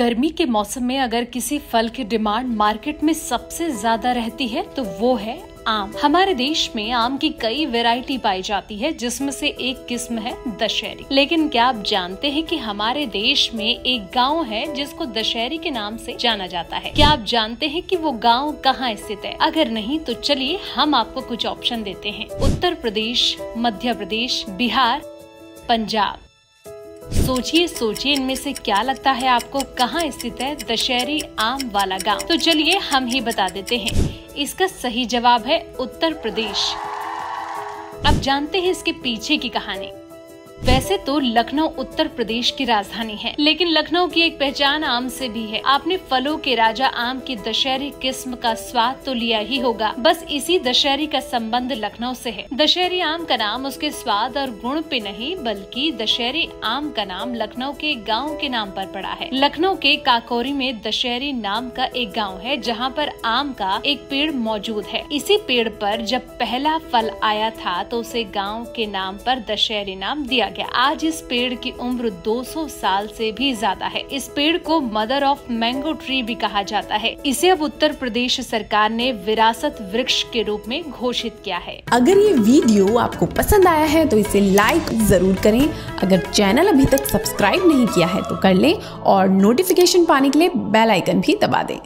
गर्मी के मौसम में अगर किसी फल की डिमांड मार्केट में सबसे ज़्यादा रहती है तो वो है आम। हमारे देश में आम की कई वैरायटी पाई जाती है, जिसमें से एक किस्म है दशहरी। लेकिन क्या आप जानते हैं कि हमारे देश में एक गाँव है, जिसको दशहरी के नाम से जाना जाता है? क्या आप जानते हैं कि वो गाँव कहाँ स्थित है? अगर नहीं तो चलिए हम आपको कुछ ऑप्शन देते हैं। उत्तर प्रदेश, मध्य प्रदेश, बिहार, पंजाब। सोचिए सोचिए, इनमें से क्या लगता है आपको? कहाँ स्थित है दशहरी आम वाला गाँव? तो चलिए, हम ही बता देते हैं। इसका सही जवाब है उत्तर प्रदेश। अब जानते हैं इसके पीछे की कहानी। वैसे तो लखनऊ उत्तर प्रदेश की राजधानी है, लेकिन लखनऊ की एक पहचान आम से भी है। आपने फलों के राजा आम की दशहरी किस्म का स्वाद तो लिया ही होगा। बस इसी दशहरी का संबंध लखनऊ से है। दशहरी आम का नाम उसके स्वाद और गुण पे नहीं, बल्कि दशहरी आम का नाम लखनऊ के गाँव के नाम पर पड़ा है। लखनऊ के काकोरी में दशहरी नाम का एक गाँव है, जहाँ पर आम का एक पेड़ मौजूद है। इसी पेड़ पर जब पहला फल आया था तो उसे गाँव के नाम पर दशहरी नाम दिया गया आज इस पेड़ की उम्र 200 साल से भी ज़्यादा है। इस पेड़ को मदर ऑफ़ मैंगो ट्री भी कहा जाता है। इसे अब उत्तर प्रदेश सरकार ने विरासत वृक्ष के रूप में घोषित किया है। अगर ये वीडियो आपको पसंद आया है तो इसे लाइक ज़रूर करें। अगर चैनल अभी तक सब्सक्राइब नहीं किया है तो कर लें और नोटिफिकेशन पाने के लिए बेल आइकन भी दबा दें।